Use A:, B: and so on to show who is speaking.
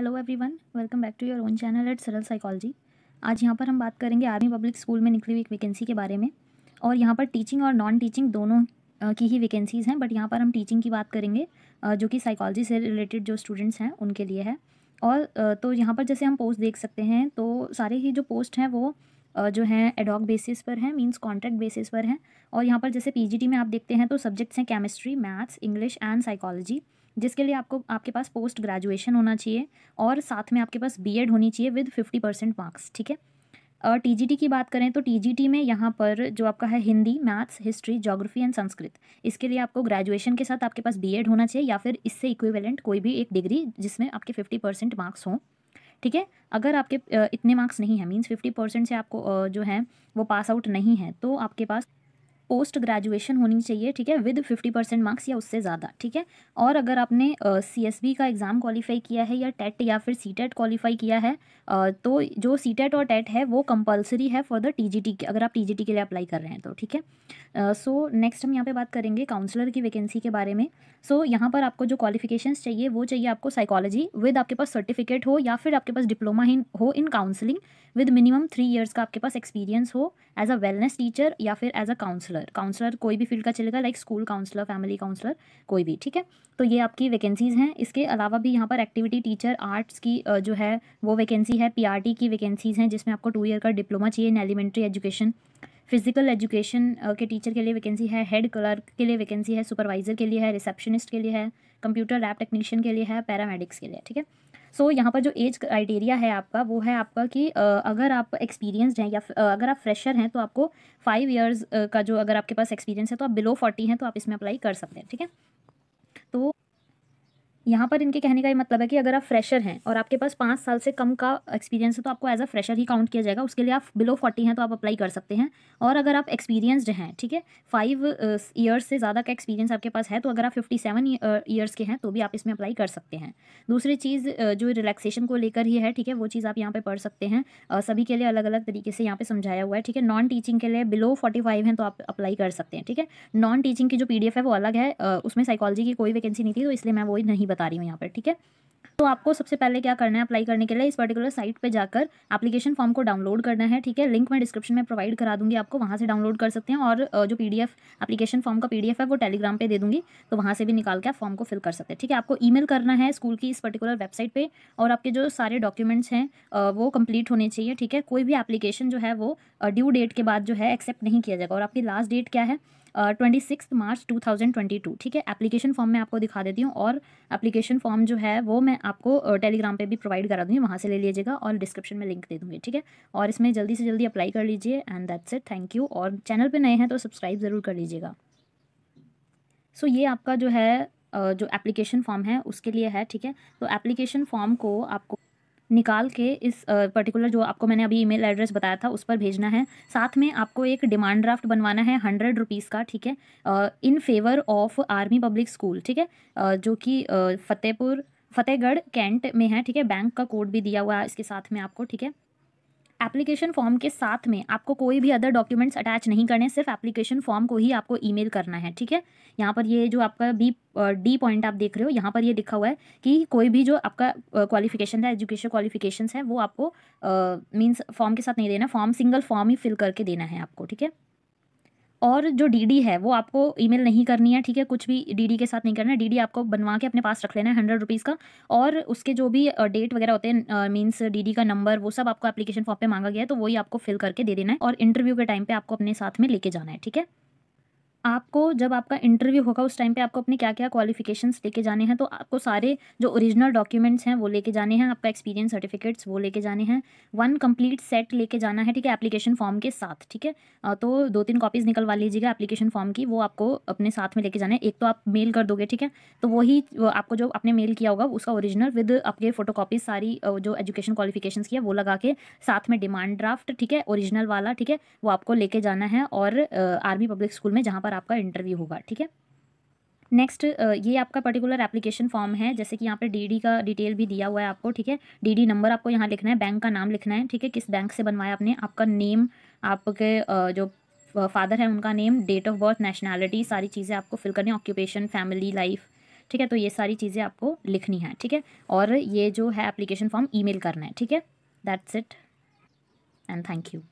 A: Hello everyone welcome back to your own channel at Saral psychology आज यहाँ पर हम बात करेंगे आर्मी पब्लिक स्कूल में निकली हुई एक वैकेंसी के बारे में और यहाँ पर टीचिंग और नॉन टीचिंग दोनों की ही वैकेंसीज़ हैं बट यहाँ पर हम टीचिंग की बात करेंगे जो कि साइकोलॉजी से रिलेटेड जो स्टूडेंट्स हैं, उनके लिए है। और तो यहाँ पर जैसे हम पोस्ट देख सकते हैं तो सारे ही जो पोस्ट हैं वो जो हैं एडॉक बेसिस पर हैं मींस कॉन्ट्रैक्ट बेसिस पर हैं। और यहाँ पर जैसे पीजीटी में आप देखते हैं तो सब्जेक्ट्स हैं chemistry maths English and psychology जिसके लिए आपको, आपके पास पोस्ट ग्रेजुएशन होना चाहिए और साथ में आपके पास बीएड होनी चाहिए विद फिफ्टी परसेंट मार्क्स ठीक है? और टीजीटी की बात करें तो टीजीटी में यहाँ पर जो आपका है Hindi maths history geography and Sanskrit, इसके लिए आपको ग्रेजुएशन के साथ आपके पास बीएड होना चाहिए या फिर इससे इक्विवेलेंट कोई भी एक डिग्री जिसमें आपके फिफ्टी परसेंट मार्क्स हों, ठीक है? अगर आपके इतने मार्क्स नहीं हैं मीन्स फिफ्टी परसेंट से आपको जो है वो पास आउट नहीं है तो आपके पास पोस्ट ग्रेजुएशन होनी चाहिए ठीक है? विद फिफ्टी परसेंट मार्क्स या उससे ज़्यादा ठीक है? और अगर आपने सी एस बी का एग्ज़ाम क्वालिफाई किया है या टेट या फिर सी टेट क्वालिफाई किया है uh, तो जो सी टेट और टेट है वो कंपलसरी है for the T G T अगर आप टी जी टी के लिए अप्लाई कर रहे हैं तो ठीक है? सो नेक्स्ट हम यहाँ पे बात करेंगे काउंसलर की वैकेंसी के बारे में। सो so, यहाँ पर आपको जो क्वालिफिकेशन चाहिए वो चाहिए आपको साइकोलॉजी विद आपके पास सर्टिफिकेट हो या फिर आपके पास डिप्लोमा ही हो in counselling with minimum three years का आपके पास एक्सपीरियंस हो एज अ वेलनेस टीचर या फिर as a counsellor counsellor counsellor कोई भी फ़ील्ड का चलेगा like school counsellor family counsellor कोई भी, ठीक है? तो ये आपकी वैकेंसीज़ हैं। इसके अलावा भी यहाँ पर एक्टिविटी टीचर आर्ट्स की जो है, वो वैकेंसी है पीआरटी की वैकेंसीज़ हैं, जिसमें आपको टू ईयर का डिप्लोमा चाहिए in elementary education physical education के टीचर के लिए वैकेंसी है हेड क्लर्क के लिए वैकेंसी है सुपरवाइज़र के लिए है रिसेप्शनिस्ट के लिए है कंप्यूटर लैब टेक्नीशियन के लिए है पैरामेडिक्स के लिए, ठीक है? सो so, यहाँ पर जो एज क्राइटेरिया है आपका वो है आपका कि अगर आप एक्सपीरियंसड हैं या अगर आप फ्रेशर हैं तो आपको फाइव ईयर्स का जो अगर आपके पास एक्सपीरियंस है तो आप बिलो फोर्टी हैं तो आप इसमें अप्लाई कर सकते हैं ठीक है? यहाँ पर इनके कहने का ये मतलब है कि अगर आप फ्रेशर हैं और आपके पास पाँच साल से कम का एक्सपीरियंस है तो आपको एज अ फ्रेशर ही काउंट किया जाएगा। उसके लिए आप बिलो फोर्टी हैं तो आप अप्लाई कर सकते हैं। और अगर आप एक्सपीरियंसड हैं, ठीक है फाइव ईयर्स से ज़्यादा का एक्सपीरियंस आपके पास है तो अगर आप फिफ्टी सेवन ईयर्स के हैं तो भी आप इसमें अप्लाई कर सकते हैं। दूसरी चीज़ जो रिलैक्सेशन को लेकर ही है, ठीक है, वो चीज़ आप यहाँ पर पढ़ सकते हैं। सभी के लिए अलग अलग तरीके से यहाँ पर समझाया हुआ है, ठीक है। नॉन टीचिंग के लिए बिलो फोर्टी फाइव हैं तो आप अप्लाई कर सकते हैं, ठीक है। नॉन टीचिंग की जो पीडीएफ है, वो अलग है। उसमें साइकोलॉजी की कोई वैकेंसी नहीं थी तो इसलिए मैं वही नहीं बता रही हूँ यहाँ पर ठीक है? तो आपको सबसे पहले क्या करना है अप्लाई करने के लिए, इस पर्टिकुलर साइट पे जाकर एप्लीकेशन फॉर्म को डाउनलोड करना है, ठीक है? लिंक मैं डिस्क्रिप्शन में प्रोवाइड करा दूँगी आपको, वहाँ से डाउनलोड कर सकते हैं और जो पीडीएफ एप्लीकेशन फॉर्म का पीडीएफ है वो टेलीग्राम पे दे दूँगी तो वहाँ से भी निकाल के आप फॉर्म को फिल कर सकते हैं, ठीक है? आपको ईमेल करना है स्कूल की इस पर्टिकुलर वेबसाइट पर और आपके जो सारे डॉक्यूमेंट्स हैं वो कंप्लीट होने चाहिए, ठीक है? कोई भी एप्लीकेशन जो है वो ड्यू डेट के बाद जो है एक्सेप्ट नहीं किया जाएगा और आपकी लास्ट डेट क्या है? Twenty six March two thousand twenty two ठीक है? एप्लीकेशन फॉर्म मैं आपको दिखा देती हूँ और एप्लीकेशन फॉर्म जो है वो मैं आपको टेलीग्राम पे भी प्रोवाइड करा दूँगी वहाँ से ले लीजिएगा और डिस्क्रिप्शन में लिंक दे दूँगी ठीक है? और इसमें जल्दी से जल्दी अप्लाई कर लीजिए and that's it thank you और चैनल पर नए हैं तो सब्सक्राइब ज़रूर कर लीजिएगा। सो so, ये आपका जो है जो एप्लीकेशन फॉर्म है उसके लिए है ठीक है? तो एप्लीकेशन फॉर्म को आपको निकाल के इस पर्टिकुलर जो आपको मैंने अभी ईमेल एड्रेस बताया था उस पर भेजना है। साथ में आपको एक डिमांड ड्राफ्ट बनवाना है हंड्रेड रुपीज़ का ठीक है? In favour of Army Public School ठीक है? जो कि फतेहपुर फतेहगढ़, कैंट में है, ठीक है? बैंक का कोड भी दिया हुआ है इसके साथ में आपको, ठीक है? एप्लीकेशन फॉर्म के साथ में आपको कोई भी अदर डॉक्यूमेंट्स अटैच नहीं करने, सिर्फ़ एप्लीकेशन फॉर्म को ही आपको ईमेल करना है, ठीक है? यहाँ पर ये जो आपका बी डी पॉइंट आप देख रहे हो, यहाँ पर ये लिखा हुआ है कि कोई भी जो आपका क्वालिफिकेशन है एजुकेशन क्वालिफिकेशन है, वो आपको मीन्स फॉर्म के साथ नहीं देना फॉर्म सिंगल फॉर्म ही फिल करके देना है आपको, ठीक है? और जो डीडी है, वो आपको ईमेल नहीं करनी है, ठीक है? कुछ भी डीडी के साथ नहीं करना है। डीडी आपको बनवा के अपने पास रख लेना है हंड्रेड रुपीज़ का। और उसके जो भी डेट वगैरह होते हैं मीन्स डीडी का नंबर वो सब आपको एप्लीकेशन फॉर्म पे मांगा गया है तो वही आपको फिल करके दे देना है और इंटरव्यू के टाइम पर आपको अपने साथ में लेके जाना है, ठीक है? आपको जब आपका इंटरव्यू होगा, उस टाइम पे आपको अपने क्या क्या क्वालिफिकेशंस लेके जाने हैं तो आपको सारे जो ओरिजिनल डॉक्यूमेंट्स हैं, वो लेके जाने हैं, आपका एक्सपीरियंस सर्टिफिकेट्स वो लेके जाने हैं वन कंप्लीट सेट लेके जाना है, ठीक है एप्लीकेशन फॉर्म के साथ, ठीक है? तो दो तीन कॉपीज़ निकलवा लीजिएगा एप्लीकेशन फॉर्म की, वो आपको अपने साथ में लेके जाना है, एक तो आप मेल कर दोगे, ठीक है? तो वही आपको जो आपने मेल किया होगा, उसका ओरिजिनल विद आपके फ़ोटो सारी जो एजुकेशन क्वालिफिकेशन की है, वो लगा के साथ में डिमांड ड्राफ्ट ठीक है ओरिजिनल वाला, ठीक है, वो आपको लेके जाना है, और आर्मी पब्लिक स्कूल में, जहाँ पर आपका इंटरव्यू होगा, ठीक है? नेक्स्ट ये आपका पर्टिकुलर एप्लीकेशन फॉर्म है, जैसे कि यहाँ पे डीडी का डिटेल भी दिया हुआ है आपको, ठीक है? डीडी नंबर आपको यहाँ लिखना है बैंक का नाम लिखना है, ठीक है? किस बैंक से बनवाया आपने, आपका नेम आपके जो फादर है उनका name date of birth nationality सारी चीज़ें आपको फिल करनी ऑक्यूपेशन फैमिली लाइफ ठीक है? तो ये सारी चीज़ें आपको लिखनी है, ठीक है? और ये जो है एप्लीकेशन फॉर्म ईमेल करना है, ठीक है? That's it and thank you